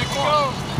Let's go.